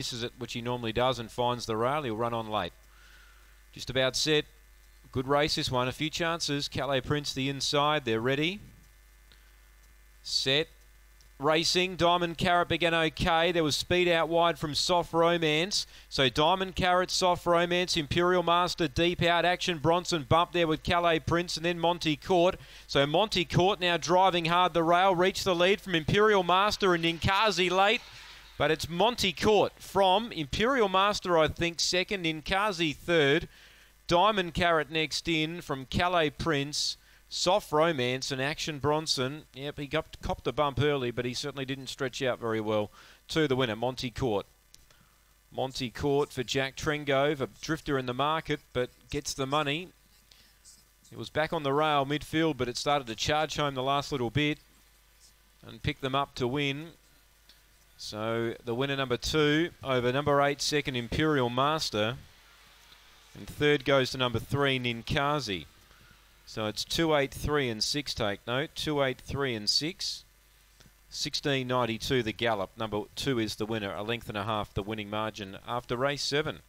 misses it, which he normally does, and finds the rail. He'll run on late. Just about set. Good race this one. A few chances. Calais Prince the inside. They're ready. Set. Racing. Diamond Carrot began okay. There was speed out wide from Soft Romance. So Diamond Carrot, Soft Romance, Imperial Master, deep out action. Bronson bump there with Calais Prince and then Monty Court. So Monty Court now driving hard the rail. Reached the lead from Imperial Master and Ninkazi late. But it's Monty Court from Imperial Master, I think, second. Ninkazi third. Diamond Carrot next in from Calais Prince. Soft Romance and Action Bronson. Yep, he got, copped a bump early, but he certainly didn't stretch out very well to the winner, Monty Court. Monty Court for Jack Trengove, a drifter in the market, but gets the money. It was back on the rail midfield, but it started to charge home the last little bit and pick them up to win. So the winner number two over number eight, second Imperial Master. And third goes to number three, Ninkazi. So it's 283 and 6, take note. 283 and 6. 1692 the gallop. Number 2 is the winner. A length and a half the winning margin after race 7.